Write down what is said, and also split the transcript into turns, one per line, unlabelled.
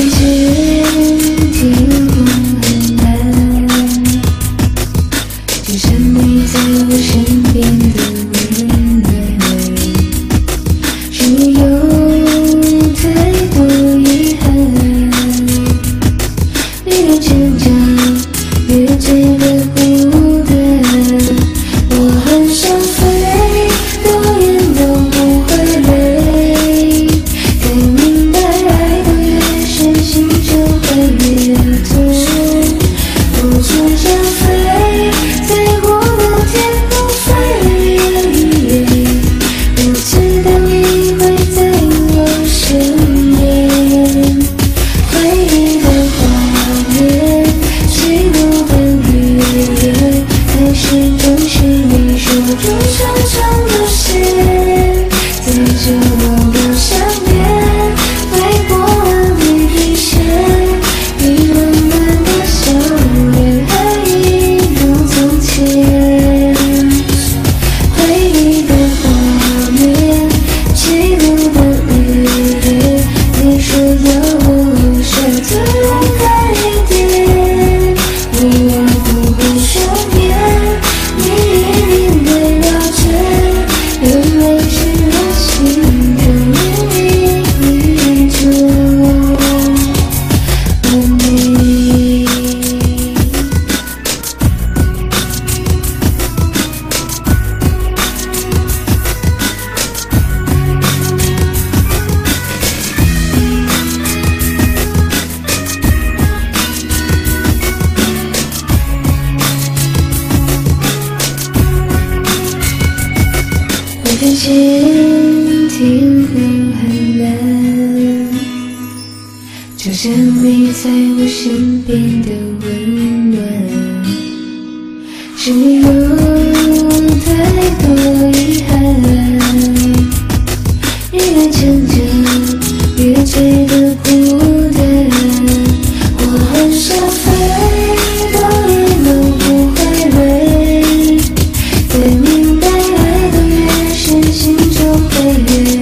人群经过 love. 天见天空很蓝就像你在我身边的温暖生命有太多遗憾越挣扎越觉得孤单。我很想飞都给